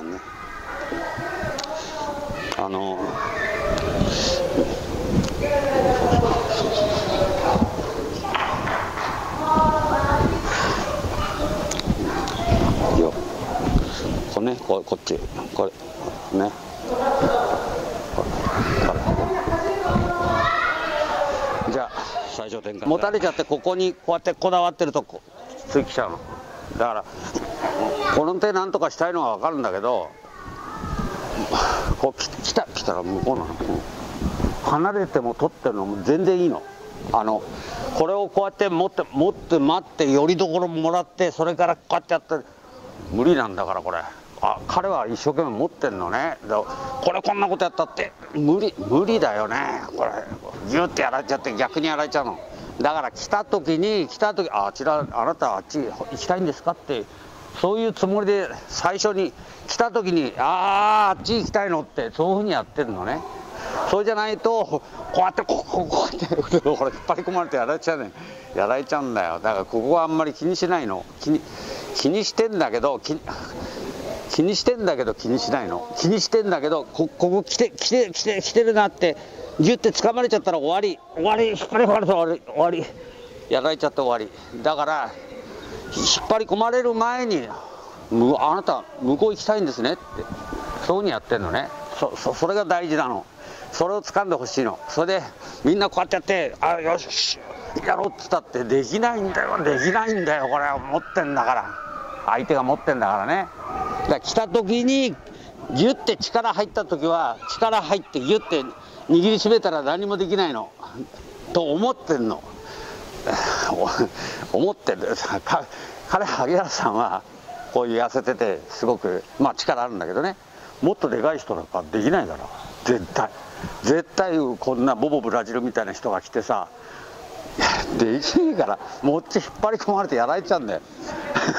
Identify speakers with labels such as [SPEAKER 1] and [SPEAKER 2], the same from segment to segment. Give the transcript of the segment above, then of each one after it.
[SPEAKER 1] さんね。あのよ。これねここっち。これね。じゃあ最初展開持たれちゃってここにこうやってこだわってるとこついきちゃうの。だからこの手なんとかしたいのは分かるんだけどこう来た来たら向こうの離れても取ってるのも全然いいの。あのこれをこうやって持って持って待ってよりどころもらってそれからこうやってやって無理なんだからこれ。あ彼は一生懸命持ってんのね。これこんなことやったって。無理無理だよね。これギュッてやられちゃって逆にやられちゃうの。だから来た時に来た時ああちらあなたあっち行きたいんですかってそういうつもりで最初に来た時にあああっち行きたいのってそういうふうにやってるのね。それじゃないとこうやってこうこうこうってこれ引っ張り込まれてやられちゃうねやられちゃうんだよ。だからここはあんまり気にしないの。気に気にしてんだけど気気にしてんだけど気にしないの。気にしてんだけどこここ来て来て来て来てるなってギュッて掴まれちゃったら終わり。終わり。引っ張り込まれたら終わり。終わり。やられちゃって終わり。だから引っ張り込まれる前にあなた向こう行きたいんですねってそういうふうにやってんのね。そそそれが大事なの。それを掴んでほしいの。それでみんなこうやってやってあよしやろうっつったってできないんだよできないんだよこれは持ってんだから。相手が持ってんだからね。だから来た時にギュッて力入った時は力入ってギュッて握りしめたら何もできないの。と思ってんの。思ってる。彼萩原さんはこういう痩せててすごくまあ力あるんだけどね。もっとでかい人なんかできないだろ絶対。絶対こんなボボブラジルみたいな人が来てさできねえからもっち引っ張り込まれてやられちゃうんだよ。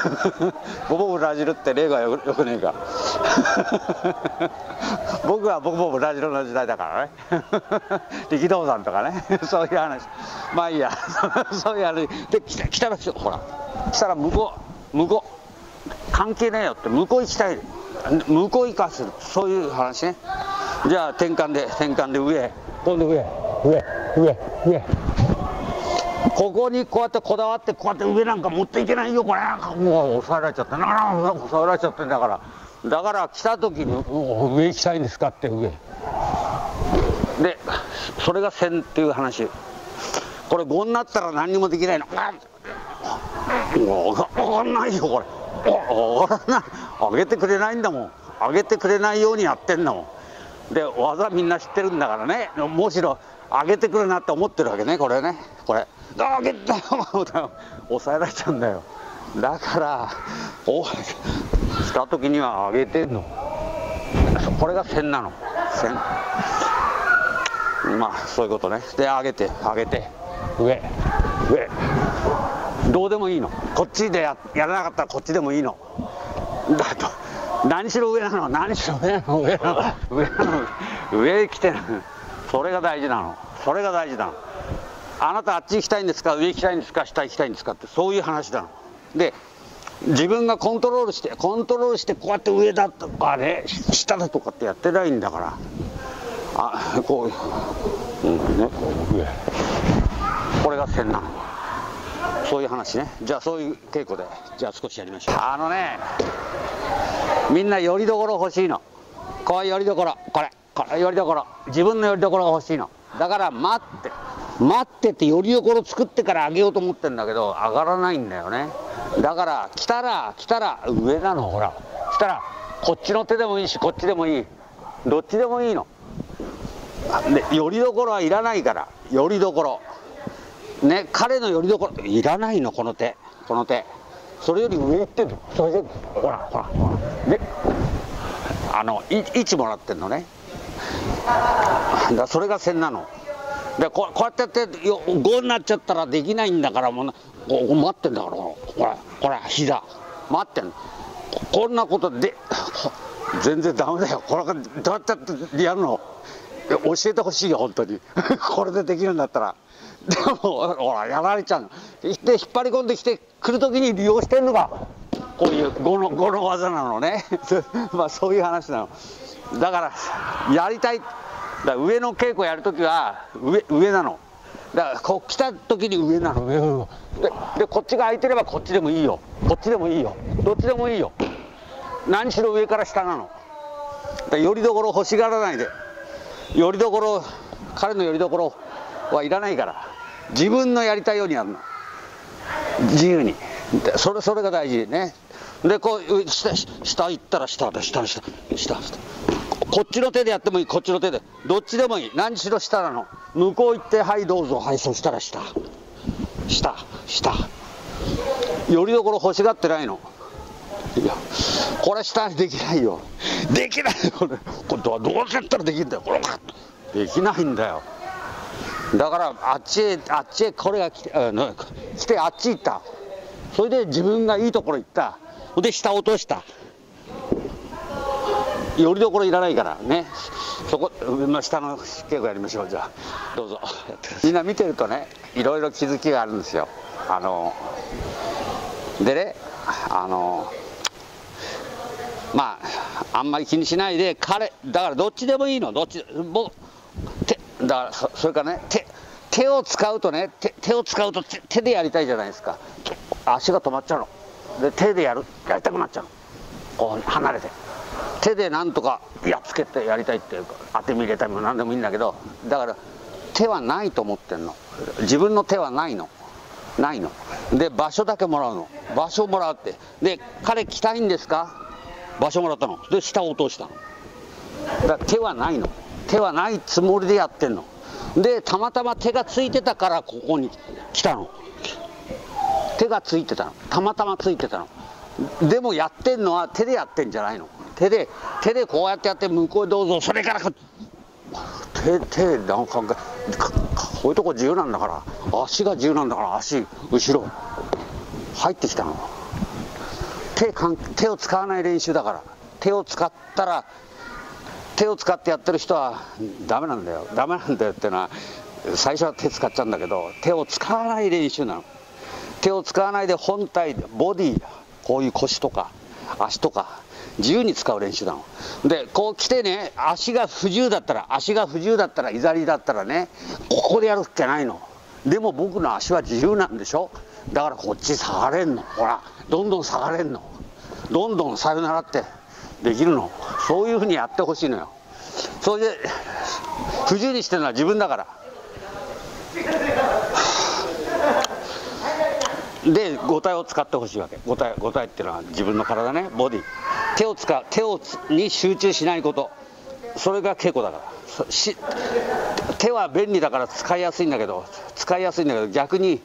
[SPEAKER 1] ボボブラジルって例がよよくねえか。僕はボボブラジルの時代だからね。力道山とかね。そういう話。まあいいや。そういう話。で来た来たらほら。来たら向こう。向こう。関係ねえよって。向こう行きたい。向こう行かす。るそういう話ね。じゃあ転換で転換で上今度上上上上ここにこうやってこだわってこうやって上なんか持っていけないよこれ。もう抑えられちゃってなあ抑えられちゃってんだから。だから来た時に上行きたいんですかって上。でそれが線っていう話。これ5になったら何にもできないの。分かんないよこれ。分からない。上げてくれないんだもん。上げてくれないようにやってんだもん。で技みんな知ってるんだからね。むしろ上げてくるなって思ってるわけねこれね。これ。上げた 抑えられちゃうんだよ。だからおした時には上げてんの。これが線なの。線。まあそういうことね。で上げて上げて。上上。どうでもいいの。こっちでややらなかったらこっちでもいいの。だと。何しろ上なの。何しろ上なの。上なの。上なの。上来てる。それが大事なの。それが大事なの。あなたあっち行きたいんですか？上行きたいんですか？下行きたいんですか？ってそういう話なの。で自分がコントロールしてコントロールしてこうやって上だとかね下だとかってやってないんだから。あこう、うんね、上。これが線なの。そういう話ね。じゃあそういう稽古でじゃあ少しやりましょう。あのねみんなよりどころ欲しいの。こういうよりどころ。これ。これよりどころ自分のよりどころが欲しいの。だから待って。待ってってよりどころ作ってから上げようと思ってんだけど上がらないんだよね。だから来たら来たら上なの。ほら。来たらこっちの手でもいいしこっちでもいい。どっちでもいいの。でよりどころはいらないから。よりどころ。ね彼のよりどころ。いらないのこの手。この手。それより上行ってんのそれでほらほらほら。であの位置もらってんのね。だそれが線なの。でこうやってやってよ5になっちゃったらできないんだからもうなこ待ってんだからほらほら膝。待ってんの。こんなことで全然ダメだよ。これどうやってやるの。教えてほしいよ本当に。これでできるんだったら。でもほらやられちゃうの。で引っ張り込んできてくる時に利用してんのがこういう語の語の技なのね。まあそういう話なの。だからやりたい。だ上の稽古やるときは上上なの。だからこう来た時に上なの。上ででこっちが空いてればこっちでもいいよ。こっちでもいいよ。どっちでもいいよ。何しろ上から下なの。だよりどころ欲しがらないで。よりどころ彼のよりどころはいらないから。自分のやりたいようにやるの。自由に。それそれが大事ね。でこう下下行ったら下で下下下下こっちの手でやってもいい。こっちの手で。どっちでもいい。何しろ下なの。向こう行ってはいどうぞはいそしたら下。下下。よりどころ欲しがってないの。いやこれ下にできないよ。できないよ。これこれどうやったらできるんだよ。これできないんだよ。だからあっちへあっちへこれが来てあの来てあっち行った。それで自分がいいところ行った。で下落とした。よりどころいらないからね。そこ、まあ、下の稽古やりましょうじゃあ。どうぞ。みんな見てるとねいろいろ気づきがあるんですよ。あのでねあのまああんまり気にしないで彼だからどっちでもいいの。どっちも手だからそそれからね手手を使うとね手手を使うと手手でやりたいじゃないですか。足が止まっちゃうの。で手でやるやりたくなっちゃうの。こう離れて手でなんとかやっつけてやりたいっていうか当て身入れたりも何でもいいんだけどだから手はないと思ってんの。自分の手はないの。ないの。で場所だけもらうの。場所もらうって。で彼来たいんですか？場所もらったの。で下を落としたの。だから手はないの。手はないつもりでやってんの。でたまたま手がついてたからここに来たの。手がついてたの。たまたまついてたの。でもやってんのは手でやってんじゃないの。手で手でこうやってやって向こうへどうぞ。それから手手なんかこういうとこ自由なんだから。足が自由なんだから。足後ろ。入ってきたの。手かん手を使わない練習だから。手を使ったら手を使ってやってる人はダメなんだよ。ダメなんだよっていうのは最初は手使っちゃうんだけど手を使わない練習なの。手を使わないで本体ボディこういう腰とか足とか。自由に使う練習なの。でこう来てね足が不自由だったら足が不自由だったらいざりだったらねここでやるっけないの。でも僕の足は自由なんでしょ。だからこっち下がれんの。ほらどんどん下がれんの。どんどんさよならってできるの。そういうふうにやってほしいのよ。それで不自由にしてるのは自分だから。で五体を使ってほしいわけ。五体五体っていうのは自分の体ねボディ。手を使う手をに集中しないこと。それが稽古だから。し手は便利だから使いやすいんだけど使いやすいんだけど逆に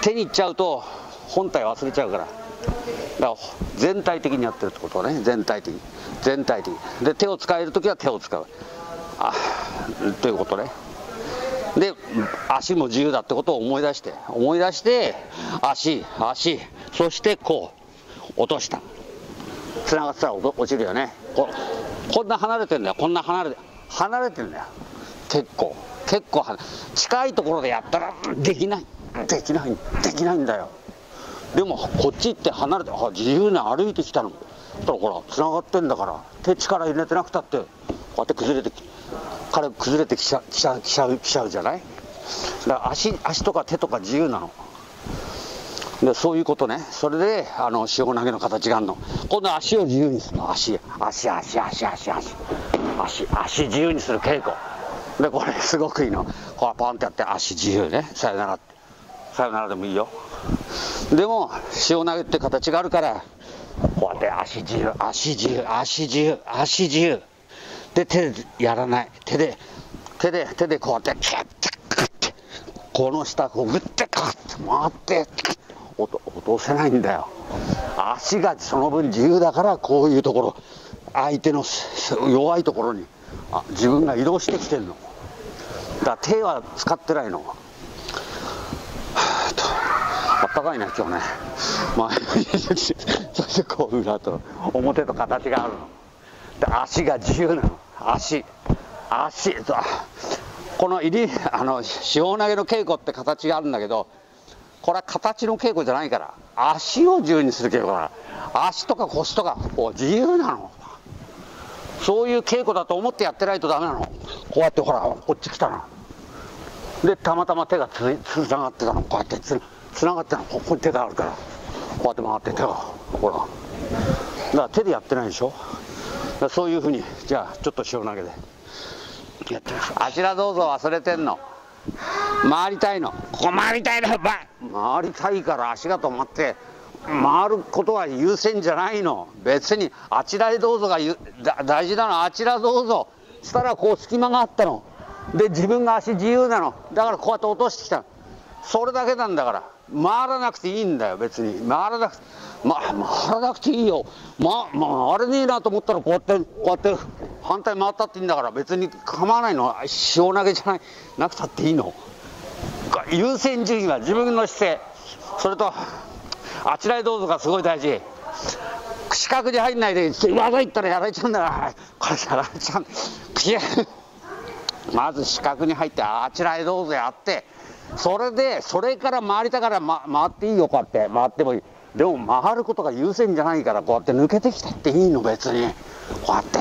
[SPEAKER 1] 手にいっちゃうと本体忘れちゃうから。だから全体的にやってるってことね。全体的に。全体的に。で手を使える時は手を使う。あということね。で足も自由だってことを思い出して。思い出して足足。そしてこう落とした。つながってたら落ちるよね。ここんな離れてんだよ。こんな離れて離れてんだよ。結構。結構近いところでやったらできない。できない。できないんだよ。でもこっち行って離れてあ自由に歩いてきたの。そしたらほらつながってんだから手力入れてなくたってこうやって崩れて彼崩れてきちゃきちゃきちゃうきちゃうじゃない？だから足足とか手とか自由なの。でそういうことね。それで、あの、塩投げの形があるの。今度は足を自由にするの。足、足、足、足、足、足。足、足自由にする稽古。で、これすごくいいの。ほら、パンってやって、足自由ね。さよならって。さよならでもいいよ。でも、塩投げって形があるから、こうやって足自由、足自由、足自由、足自由。で、手でやらない。手で、手で、手でこうやって、キュッてャッッて、この下、こう、ぐって、カッて、回って、キッ落とせないんだよ。足がその分自由だからこういうところ相手の弱いところにあ自分が移動してきてんの。だから手は使ってないの。あったかいね今日ね。まあ そしてこう裏と表と形があるの。で足が自由なの。足足この入りあの塩投げの稽古って形があるんだけどこれは形の稽古じゃないから足を自由にする稽古だから。足とか腰とか自由なの。そういう稽古だと思ってやってないとダメなの。こうやってほらこっち来たの。でたまたま手がつつながってたの。こうやってつつながってたの。ここに手があるから。こうやって回って手がほら。だから手でやってないでしょ。だからそういうふうにじゃあちょっと塩投げで。やってみましょう。あちらどうぞ忘れてんの。回りたいの。ここ回りたいの？ば。回りたいから足が止まって回ることは優先じゃないの。別にあちらへどうぞがゆだ大事なの。はあちらどうぞ。したらこう隙間があったの。で自分が足自由なの。だからこうやって落としてきたの。それだけなんだから回らなくていいんだよ別に。回らなくてま回らなくていいよ。ままあれねえなと思ったらこうやってこうやって反対回ったっていいんだから別に構わないの。塩投げじゃない。なくたっていいの。優先順位は自分の姿勢。それとあちらへどうぞがすごい大事。四角に入んないで技言ったらやられちゃうんだから。これやられちゃうまず四角に入ってあちらへどうぞやって。それでそれから回りたから、ま、回っていいよこうやって。回ってもいい。でも回ることが優先じゃないからこうやって抜けてきたっていいの別に。こうやって。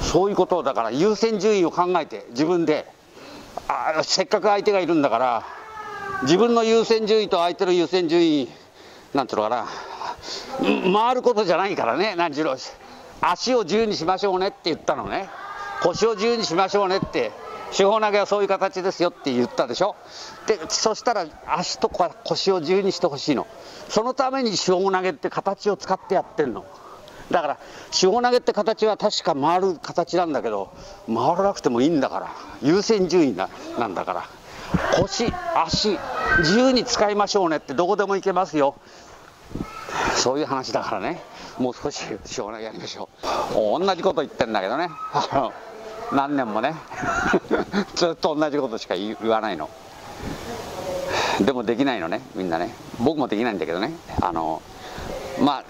[SPEAKER 1] そういうことをだから優先順位を考えて自分で。あせっかく相手がいるんだから自分の優先順位と相手の優先順位なんていうのかな。回ることじゃないからね何しろ足を自由にしましょうねって言ったのね。腰を自由にしましょうねって。手法投げはそういう形ですよって言ったでしょ？でそしたら足と腰を自由にしてほしいの。そのために手法投げって形を使ってやってんの。だから手法投げって形は確か回る形なんだけど回らなくてもいいんだから。優先順位ななんだから。腰足自由に使いましょうねってどこでも行けますよ。そういう話だからね。もう少し手法投げやりましょう。同じこと言ってんだけどね。何年もね。ずっと同じことしか言わないの。でもできないのねみんなね。僕もできないんだけどね。あのまあ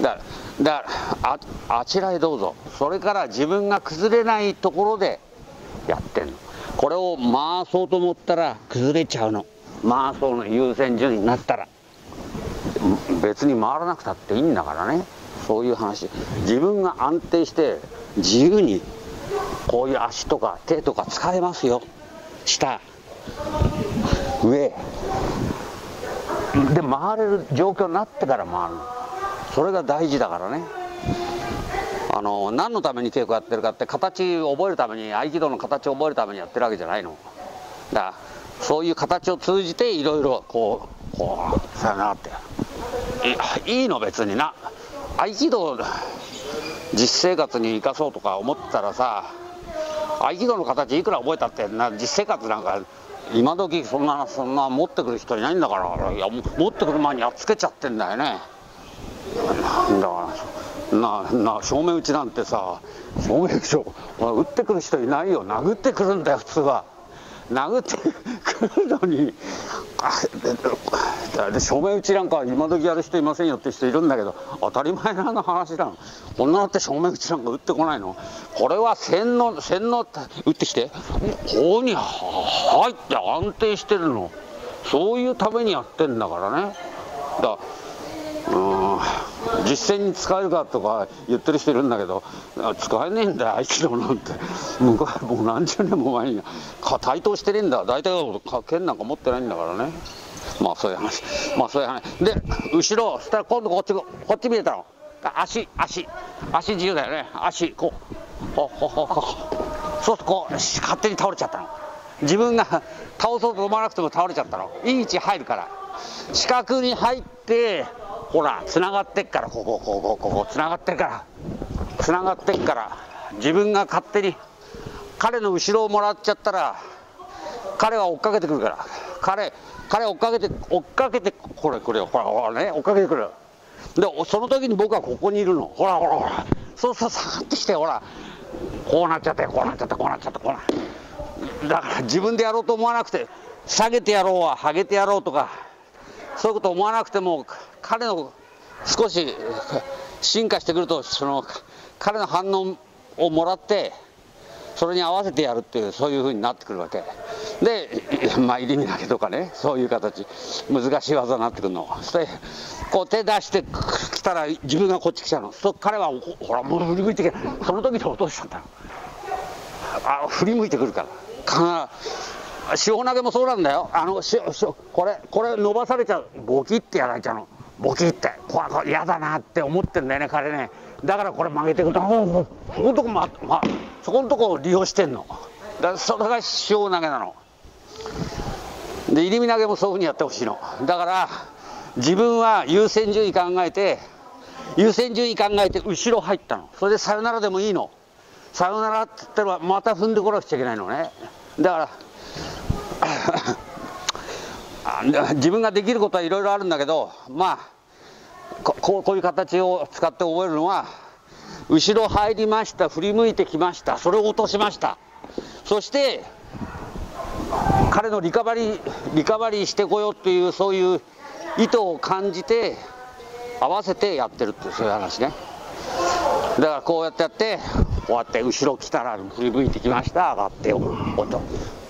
[SPEAKER 1] だからだああちらへどうぞ。それから自分が崩れないところでやってんの。これを回そうと思ったら崩れちゃうの。回そうの優先順位になったら。別に回らなくたっていいんだからね。そういう話。自分が安定して自由にこういう足とか手とか使えますよ。下。上。で回れる状況になってから回る。それが大事だからね。あの何のために稽古やってるかって形を覚えるために合気道の形を覚えるためにやってるわけじゃないの。だからそういう形を通じていろいろこうこうさよならって。いいの別にな。合気道実生活に生かそうとか思ったらさ合気道の形いくら覚えたってな。実生活なんか今時そんなそんな持ってくる人いないんだから。いや持ってくる前にやっつけちゃってんだよね。だからなな正面打ちなんてさ正面打ちを打ってくる人いないよ。殴ってくるんだよ普通は。殴ってくるのに。で正面打ちなんか今時やる人いませんよって人いるんだけど当たり前なの話なの。こんなのって正面打ちなんか打ってこないの？これは線の線の打ってきて。ここに入って安定してるの。そういうためにやってんだからね。だうん実践に使えるかとか言ってる人いるんだけど使えねえんだよ合気道なんて。もう何十年も前に対等してねえんだ。大体剣なんか持ってないんだからね。まあそういう話。まあそういう話。で後ろそしたら今度こっちこっち見えたの。足足。足自由だよね。足こう。ほほほほ。そうするとこう勝手に倒れちゃったの。自分が倒そうと思わなくても倒れちゃったの。いい位置入るから。四角に入ってほらつながってっからここここここつながってるから。つながってっから自分が勝手に彼の後ろをもらっちゃったら彼は追っかけてくるから。彼彼追っかけて追っかけてこれこれほらほらね追っかけてくるでその時に僕はここにいるの。ほらほらほら。そうそう下がってきてほら。こうなっちゃってこうなっちゃってこうなっちゃってこうなだから自分でやろうと思わなくて下げてやろうは上げてやろうとかそういうこと思わなくても彼の少し進化してくるとその彼の反応をもらってそれに合わせてやるっていうそういうふうになってくるわけ。で、まあ、入り身投げとかねそういう形。難しい技になってくるの。そしてこう手出してきたら自分がこっち来たの。そ彼はほらもう振り向いてきその時で落としちゃったの。あ振り向いてくるから。か塩投げもそうなんだよ。あのししこれこれ伸ばされちゃう。ボキってやられちゃうの。ボキって。これ嫌だなって思ってんだよね彼ね。だからこれ曲げていくとそこのとこ、まま、そこのとこを利用してんの。だそれが塩投げなの。で入り身投げもそういうふうにやってほしいの。だから自分は優先順位考えて優先順位考えて後ろ入ったの。それでさよならでもいいの。さよならって言ったらまた踏んでこなくちゃいけないのね。だから 自分ができることはいろいろあるんだけどまあこういう形を使って覚えるのは後ろ入りました振り向いてきましたそれを落としました。そして彼のリカバリーリカバリーしてこようっていうそういう意図を感じて合わせてやってるってそういう話ね。だからこうやってやってこうやって後ろ来たら振り向いてきました上がって落と。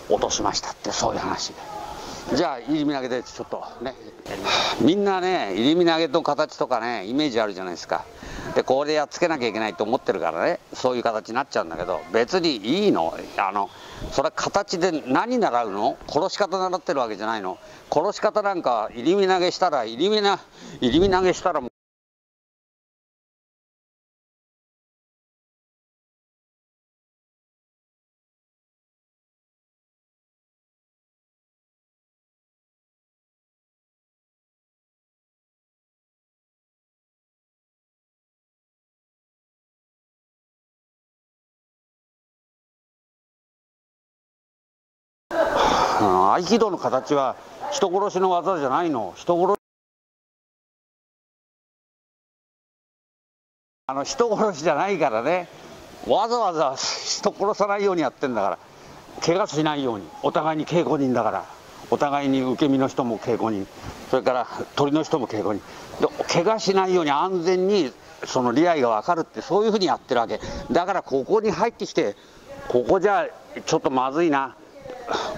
[SPEAKER 1] 落としましたってそういう話じゃあ入り身投げでちょっとねみんなね入り身投げの形とかねイメージあるじゃないですか。でこれでやっつけなきゃいけないと思ってるからねそういう形になっちゃうんだけど別にいいの。あのそれは形で何習うの？殺し方習ってるわけじゃないの。殺し方なんか入り身投げしたら入り身な入り身投げしたらもう合気道の形は人殺しの技じゃないの。人殺し。あの人殺しじゃないからね。わざわざ人殺さないようにやってんだから。怪我しないように。お互いに稽古人だから。お互いに受け身の人も稽古人。それから鳥の人も稽古人。で怪我しないように安全にその利合が分かるってそういうふうにやってるわけ。だからここに入ってきてここじゃちょっとまずいな。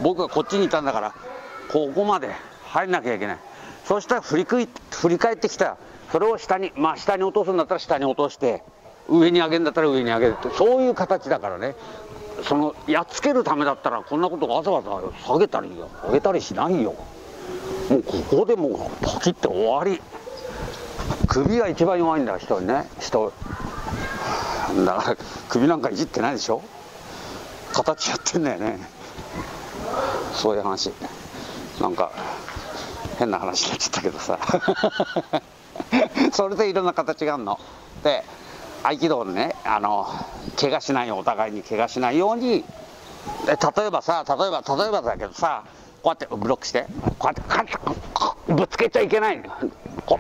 [SPEAKER 1] 僕はこっちにいたんだからここまで入んなきゃいけない。そしたら振りくい振り返ってきた。それを下にまあ下に落とすんだったら下に落として上に上げるんだったら上に上げるってそういう形だからね。そのやっつけるためだったらこんなことわざわざ下げたり上げたりしないよ。もうここでもうパキッて終わり。首が一番弱いんだ人にね。人。だから首なんかいじってないでしょ。形やってんだよね。そういう話。なんか変な話になっちゃったけどさ。それでいろんな形があるの。で合気道でねあの怪我しないようお互いに怪我しないようにで例えばさ例えば例えばだけどさこうやってブロックしてこうやってカッぶつけちゃいけない。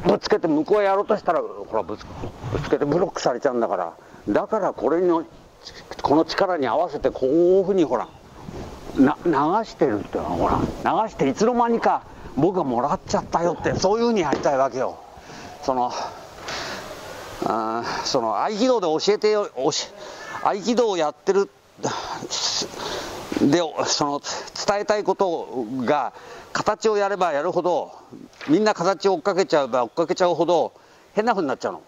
[SPEAKER 1] ぶつけて向こうやろうとしたらほらぶつぶつけてブロックされちゃうんだから。だからこれのこの力に合わせてこういうふうにほらな流してるってほら流していつの間にか僕がもらっちゃったよってそういうふうにやりたいわけよ。そのあその合気道で教えてよ合気道をやってるでその伝えたいことが形をやればやるほどみんな形を追っかけちゃえば追っかけちゃうほど変なふうになっちゃうの。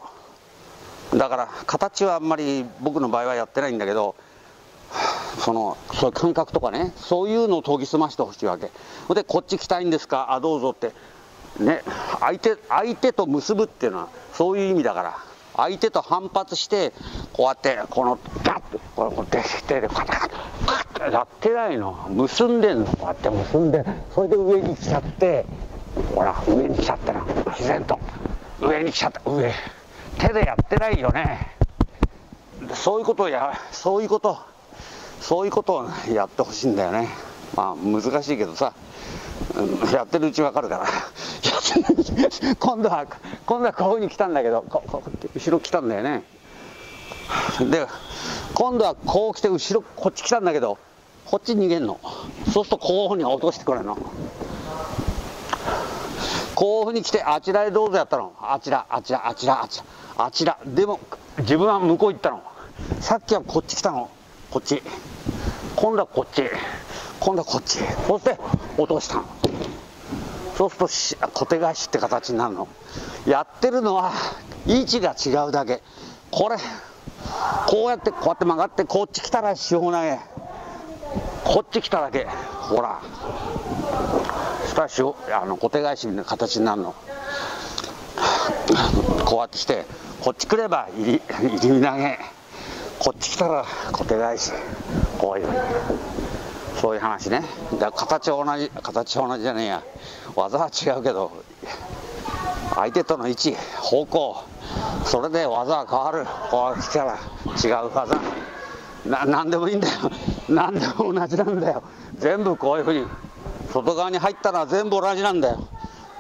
[SPEAKER 1] だから形はあんまり僕の場合はやってないんだけどそのそういう感覚とかねそういうのを研ぎ澄ましてほしいわけ。でこっち来たいんですか？あどうぞって。ね相手相手と結ぶっていうのはそういう意味だから。相手と反発してこうやってこのガッとこうやって手でカタカタカッとやってないの結んでんのこうやって結んでそれで上に来ちゃってほら上に来ちゃったな自然と上に来ちゃった上手でやってないよねそういうことをやそういうことそういうことをやってほしいんだよね。まあ難しいけどさ。やってるうち分かるから。今度は今度はこういうふうに来たんだけど後ろ来たんだよね。で今度はこう来て後ろこっち来たんだけどこっち逃げんの。そうするとこういうふうに落としてくれるの。こういうふうに来てあちらへどうぞやったの。あちらあちらあちらあちらあちら。でも自分は向こう行ったの。さっきはこっち来たの。こっち。今度はこっち。今度はこっち。そして落とした。そうすると小手返しって形になるの。やってるのは位置が違うだけ。これこうやってこうやって曲がってこっち来たら四方投げこっち来ただけ。ほら。したらあの小手返しの形になるの。こうやって来てこっち来れば入り入り投げ。こっち来たら小手返しこういうそういう話ね。だ形は同じ形は同じじゃねえや。技は違うけど相手との位置方向それで技は変わる。こう来たら違う技。な何でもいいんだよ。何でも同じなんだよ。全部こういうふうに外側に入ったのは全部同じなんだよ。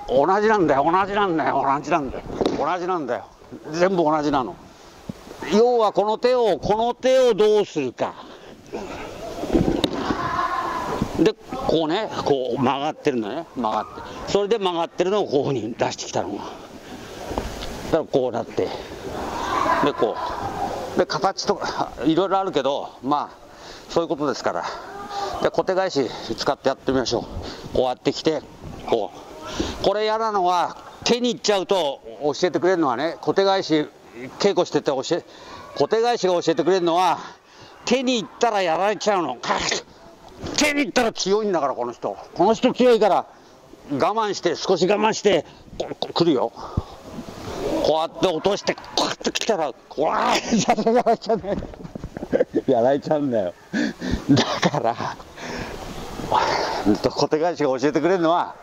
[SPEAKER 1] 同じなんだよ。同じなんだよ。同じなんだよ。同じなんだよ。全部同じなの。要はこの手をこの手をどうするか。でこうねこう曲がってるのね。曲がって。それで曲がってるのをこういうふうに出してきたのが。だからこうなって。でこう。で形とか いろいろあるけどまあそういうことですから。で小手返し使ってやってみましょう。こうやってきてこう。これ嫌なのは手にいっちゃうと教えてくれるのはね小手返し稽古してて教え小手返しが教えてくれるのは手にいったらやられちゃうの。手にいったら強いんだからこの人。この人強いから我慢して少し我慢して来るよ。こうやって落としてこうやって来たらわあやられちゃうね。やられちゃうんだよ。だから 小手返しが教えてくれるのは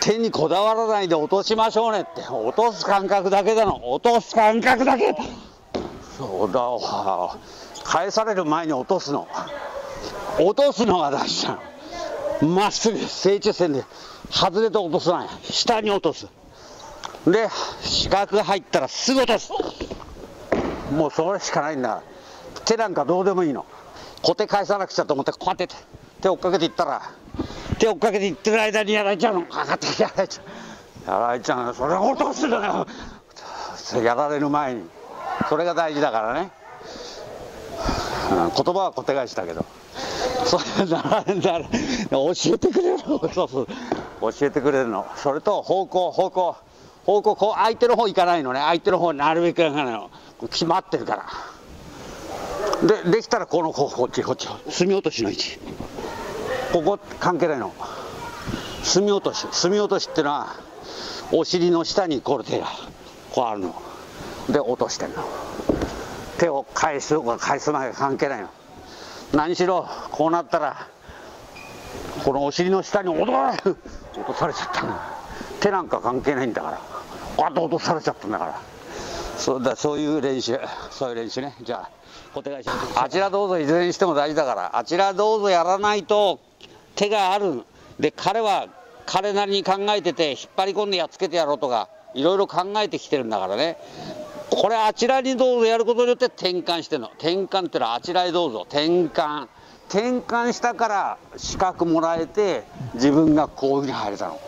[SPEAKER 1] 手にこだわらないで落としましょうねって。落とす感覚だけだの。落とす感覚だけ。そうだわ。返される前に落とすの。落とすのが大事なの。まっすぐ正中線で外れて落とさない下に落とす。で四角入ったらすぐ落とす。もうそれしかないんだ。手なんかどうでもいいの。小手返さなくちゃと思ってこうやって。手追っかけていったら手追っかけていってる間にやられちゃうの。かかってやられちゃう。やられちゃうの。それ落とすのよ。やられる前に。それが大事だからね、うん、言葉は小手返しだけど。それならなら教えてくれるのそうそう教えてくれるの。それと方向方向。方向こう相手の方行かないのね。相手の方なるべく行かないの。決まってるから。でできたらこの方こっちこっち。隅落としの位置。ここ関係ないの。隅落とし隅落としってのはお尻の下にこれ手がこうあるの。で落としてんの。手を返すとか返す前関係ないの。何しろこうなったらこのお尻の下に落と落とされちゃったの。手なんか関係ないんだから。こうやって落とされちゃったんだから。そうだそういう練習そういう練習ね。じゃあ小手返し。あちらどうぞいずれにしても大事だから。あちらどうぞやらないと手がある。で彼は彼なりに考えてて引っ張り込んでやっつけてやろうとかいろいろ考えてきてるんだからね。これあちらにどうぞやることによって転換してるの。転換ってのはあちらへどうぞ。転換。転換したから資格もらえて自分がこういうふうに入れたの。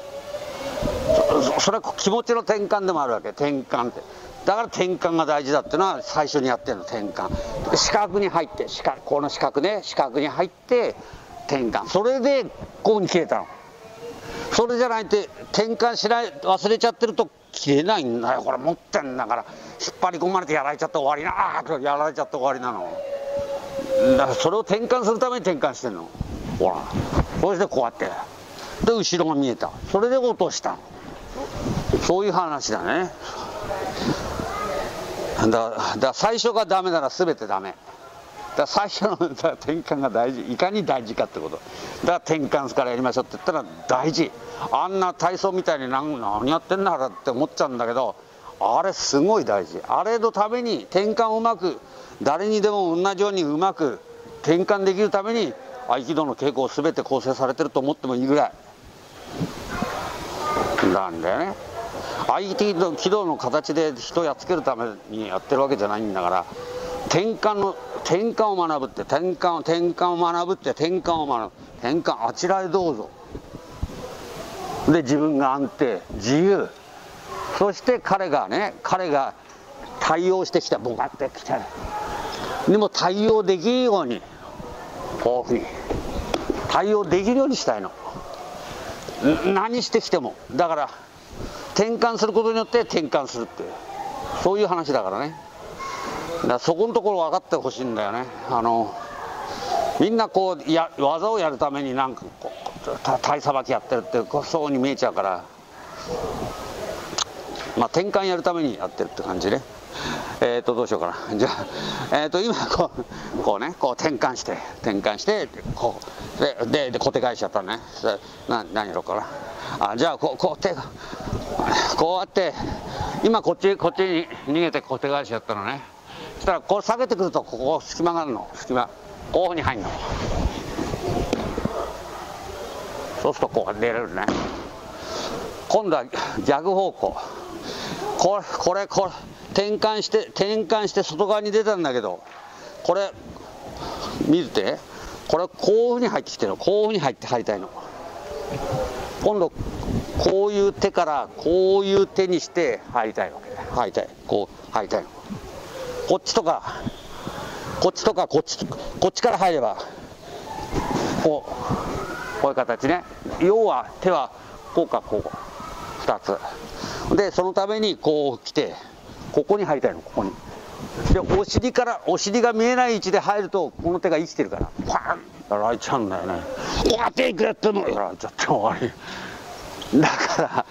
[SPEAKER 1] それは気持ちの転換でもあるわけ。転換って。だから転換が大事だっていうのは最初にやってるの転換。四角に入って四角この四角ね四角に入って転換。それでこうに切れたの。それじゃないと転換しない忘れちゃってると切れないんだよ。これ持ってんだから引っ張り込まれてやられちゃって終わりな。ああやられちゃって終わりなの。だからそれを転換するために転換してんの。ほら。そしてこうやって。で後ろが見えた。それで落としたそういう話だね。だだ最初がダメなら全てダメ。だ最初の 転換が大事。いかに大事かってこと。だから転換からやりましょうって言ったら大事。あんな体操みたいに何何やってんだからって思っちゃうんだけどあれすごい大事。あれのために転換をうまく誰にでも同じようにうまく転換できるために合気道の稽古を全て構成されてると思ってもいいぐらい。なんだよね。合気道の形で人をやっつけるためにやってるわけじゃないんだから。転換の転換を学ぶって転換を転換を学ぶって転換を学ぶ。転換あちらへどうぞ。で自分が安定自由。そして彼がね彼が対応してきた。ボカってきた。でも対応できるようにこういうふうに対応できるようにしたいの。何してきても。だから転換することによって転換するっていう。そういう話だからね。だからそこのところ分かってほしいんだよね。あのみんなこうや技をやるためになんかこう体さばきやってるってそうに見えちゃうからまあ転換やるためにやってるって感じね。えーとどうしようかな。じゃあ、えー、と今こうこうねこう転換して転換してこうででで小手返しちゃったね。な何やろうかな。あじゃあこうこう手こうやって今こっちこっちに逃げて小手返しやったのね。したらこう下げてくるとここ隙間があるの。隙間。こういうふうに入るの。そうするとこう出れるね。今度は逆方向。これこれこれ。転換して転換して外側に出たんだけどこれ見るて？これこういうふうに入ってきてるの。こういうふうに入って入りたいの。今度こういう手からこういう手にして入りたいわけ。入りたい。こう入りたいの。こっちとかこっちとかこっちこっちから入ればこうこういう形ね。要は手はこうかこう2つ。でそのためにこう来てここに入りたいのここに。でお尻からお尻が見えない位置で入るとこの手が生きてるからパンやられちゃうんだよね。こうやっていくやってもやられちゃって終わりだから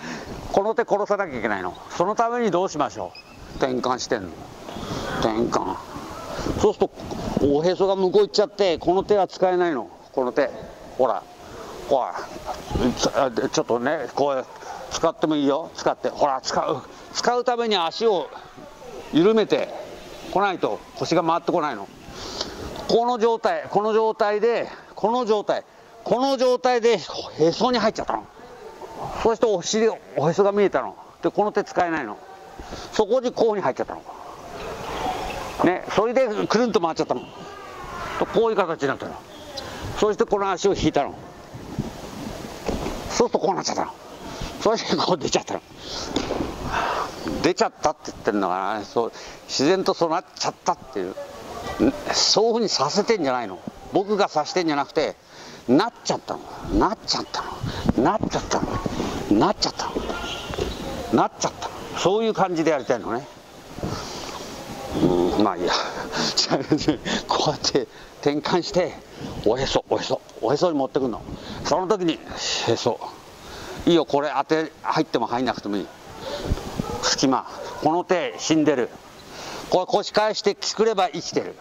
[SPEAKER 1] この手殺さなきゃいけないの。そのためにどうしましょう？転換してんの。転換そうするとおへそが向こう行っちゃってこの手は使えないの。この手。ほら。ほら。ちょっとねこう使ってもいいよ。使って。ほら使う。使うために足を緩めてこないと。腰が回ってこないの。この状態この状態でこの状態。この状態でへそに入っちゃったの。そしてお尻おへそが見えたの。でこの手使えないの。そこにこうに入っちゃったの。ねそれでくるんと回っちゃったの。こういう形になったの。そしてこの足を引いたの。そうするとこうなっちゃったの。それでこう出ちゃったの。出ちゃったって言ってるのかな。そう自然とそうなっちゃったっていう。そういうふうにさせてんじゃないの。僕がさしてんじゃなくてなっちゃったの。なっちゃったの。なっちゃったの。なっちゃったの。なっちゃったそういう感じでやりたいのね。まあいいや。こうやって転換しておへそおへそおへそに持ってくるの。その時にへそ。いいよこれ当て入っても入んなくてもいい。隙間。この手死んでる。これ腰返してくれば生きてる。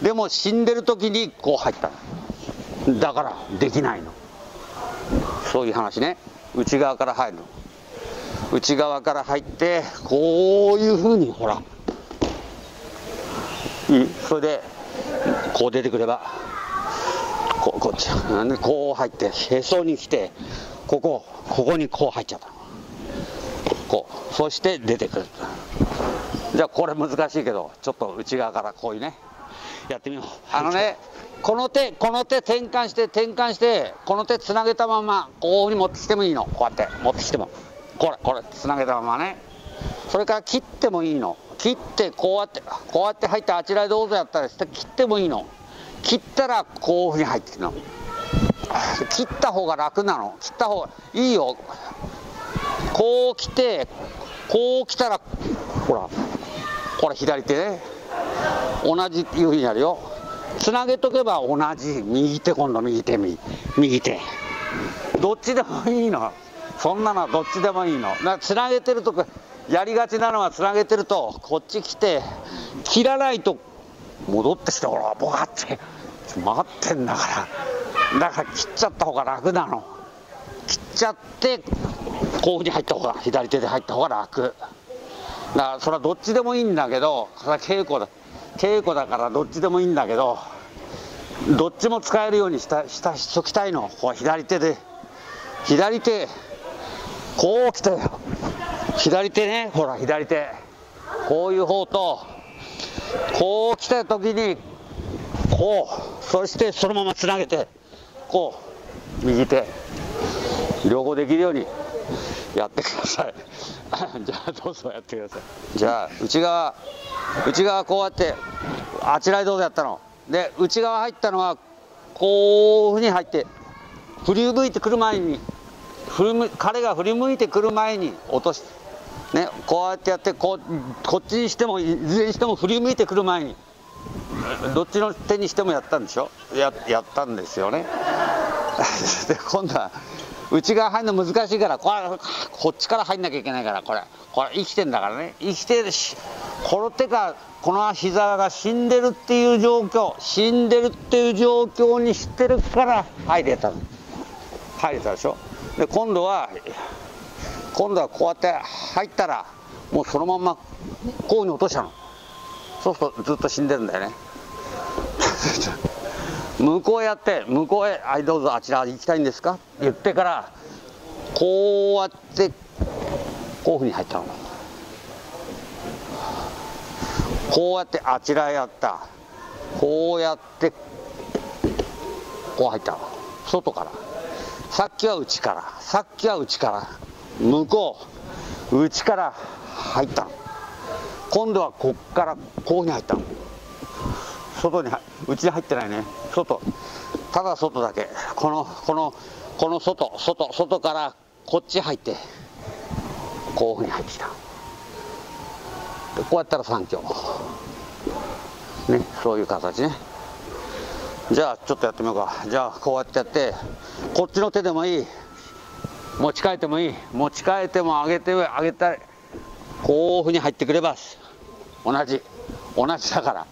[SPEAKER 1] でも死んでる時にこう入っただからできないの。そういう話ね。内側から入るの。内側から入ってこういうふうにほら。いいそれでこう出てくればここっちこう入ってへそに来てここここにこう入っちゃったこうそして出てくる。じゃあこれ難しいけどちょっと内側からこういうねやってみよう。あのねこの手この手転換して転換してこの手つなげたままこういうふうに持ってきてもいいの。こうやって持ってきても。これこれつなげたままね。それから切ってもいいの。切ってこうやってこうやって入ってあちらへどうぞやったら切ってもいいの。切ったらこういうふうに入ってくるの。切った方が楽なの。切った方がいいよ。こう来てこう来たらほらこれ左手ね。同じっていうふうにやるよ。つなげとけば同じ。右手今度右手右右手。どっちでもいいの。そんなのはどっちでもいいの。だつなげてるとやりがちなのはつなげてるとこっち来て切らないと戻ってきてほらボカって回ってんだから。だから切っちゃった方が楽なの。切っちゃってこういうふうに入った方が左手で入った方が楽。だからそれはどっちでもいいんだけどそれは稽古だ。稽古だからどっちでもいいんだけどどっちも使えるようにしたしたしときたいの。こう左手で。左手こう来たよ左手ね。ほら左手。こういう方とこう来た時にこうそしてそのままつなげてこう右手。両方できるようにやってください。じゃあどうぞやってください。じゃあ内側内側こうやってあちらへどうぞやったの。で内側入ったのはこういうふうに入って振り向いてくる前に振り彼が振り向いてくる前に落としねこうやってやってここっちにしてもいずれにしても振り向いてくる前にどっちの手にしてもやったんでしょ？ややったんですよね。で今度は内側入るの難しいからここっちから入んなきゃいけないからこれ。これ生きてんだからね。生きてるしこの手がこの膝が死んでるっていう状況死んでるっていう状況にしてるから入れた入れたでしょ？で今度は今度はこうやって入ったらもうそのまんまこうに落としたの。そうするとずっと死んでるんだよね。向こうやって向こうへ「はいどうぞあちら行きたいんですか?」って言ってからこうやってこういうふうに入ったの。こうやってあちらへやった。こうやってこう入ったの。外から。さっきは内から。さっきは内から。向こう。内から入った。今度はこっからこうに入った外に内に入ってないね。外。ただ外だけ。このこのこの外。外外からこっち入って。こういうふうに入ってきた。でこうやったら3強。ねそういう形ね。じゃあちょっとやってみようか。じゃあこうやってやってこっちの手でもいい。持ち替えてもいい。持ち替えても上げて上げたりこうい。うふうに入ってくれば同じ。同じだから。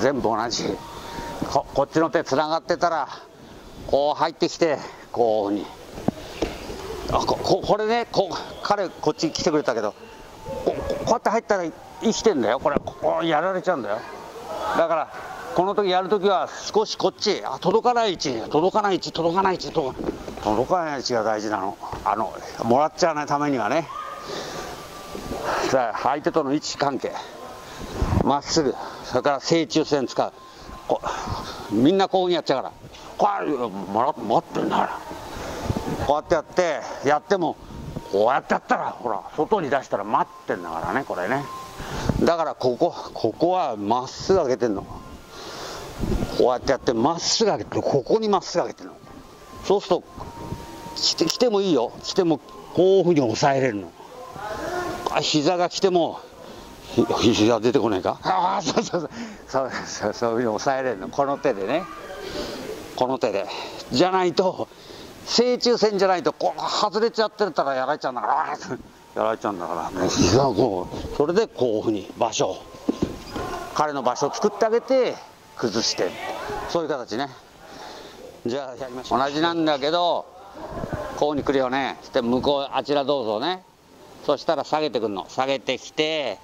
[SPEAKER 1] 全部同じ。ここっちの手つながってたらこう入ってきてこういうふうに。あこここれねこ彼こっち来てくれたけどここうやって入ったら生きてんだよ。これここやられちゃうんだよ。だからこの時やる時は少しこっちあ届かない位置届かない位置届かない位置届か届かない位置が大事なの。あのもらっちゃわないためにはね。さあ相手との位置関係。まっすぐ。それから正中線使う。こみんなこういうふうにやっちゃうから。これもら待ってんだから。こうやってやってやってもこうやってやったらほら外に出したら待ってんだからねこれね。だからここここはまっすぐ上げてんの。こうやってやってまっすぐ上げてここにまっすぐ上げてんの。そうすると来て来てもいいよ。来てもこういうふうに抑えれるの。あ膝が来てもひ膝出てこないか？ああそうそうそう。そうそうそういうふうに抑えれるの。この手でね。この手で。じゃないと正中線じゃないとこう外れちゃってたらやられちゃうんだからやられちゃうんだから。ね膝がこうそれでこういうふうに場所彼の場所を作ってあげて崩して。そういう形ね。じゃあやりましょう。同じなんだけどこうに来るよね。そして向こうあちらどうぞね。そしたら下げてくるの。下げてきて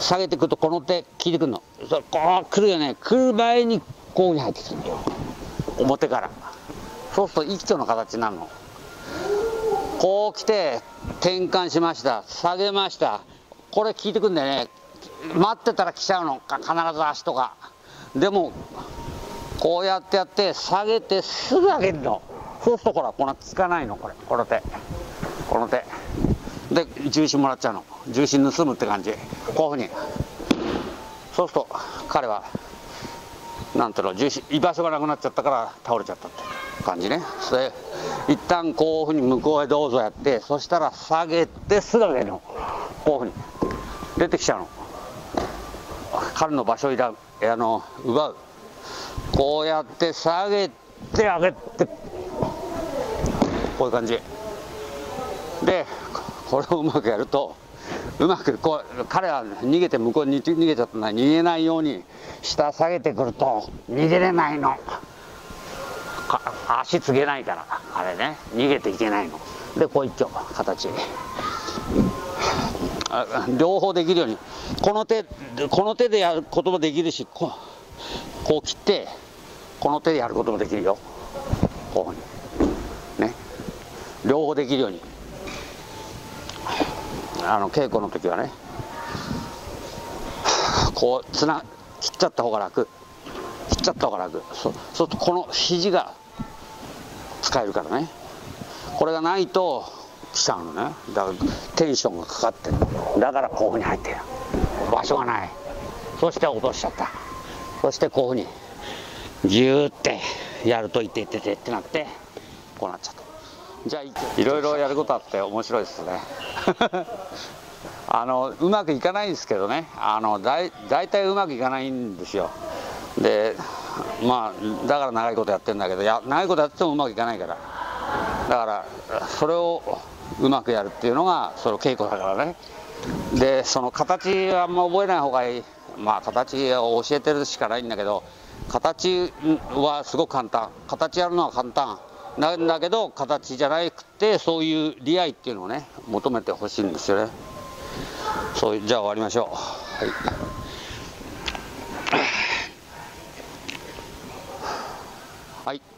[SPEAKER 1] 下げてくるとこの手聞いてくるの。そこう来るよね。来る前にこうに入ってくる表から。そうすると一挙の形になるの。こう来て転換しました。下げました。これ聞いてくんだよね。待ってたら来ちゃうの。か必ず足とか。でもこうやってやって下げてすぐ上げるの。そうするとほらこのつかないのこれ。この手。この手。で重心もらっちゃうの。重心盗むって感じ。こういうふうに。そうすると彼はなんていうの重心居場所がなくなっちゃったから倒れちゃったって感じね。それ一旦こういうふうに向こうへどうぞやってそしたら下げてすぐ上げるの。こういうふうに。出てきちゃうの。彼の場所をあの奪う。こうやって下げて上げて。こういう感じ。でこれをうまくやるとうまくこう彼は逃げて向こうに逃げちゃったのは逃げないように下下げてくると逃げれないの。足つげないからあれね。逃げていけないの。でこう一挙形。両方できるように。この手この手でやることもできるしこうこう切ってこの手でやることもできるよ。こうに。ね。両方できるように。あの稽古の時はね。こうつな切っちゃった方が楽。切っちゃった方が楽。そうするとこの肘が使えるからね。これがないと来ちゃうのねだからテンションがかかってるだからこういうふうに入ってる場所がない。そして落としちゃった。そしてこういうふうにギューってやるといってててってなってこうなっちゃった。じゃあいろいろやることあって面白いですね。あのうまくいかないんですけどね。あのだい大体うまくいかないんですよ。でまあだから長いことやってるんだけどや長いことやってもうまくいかないから。だからそれをうまくやるっていうのがその稽古だからね。でその形はあんま覚えない方がいい。まあ形を教えてるしかないんだけど形はすごく簡単。形やるのは簡単。なんだけど形じゃなくてそういう利愛っていうのをね求めてほしいんですよね。そうじゃあ終わりましょう。はい。はい。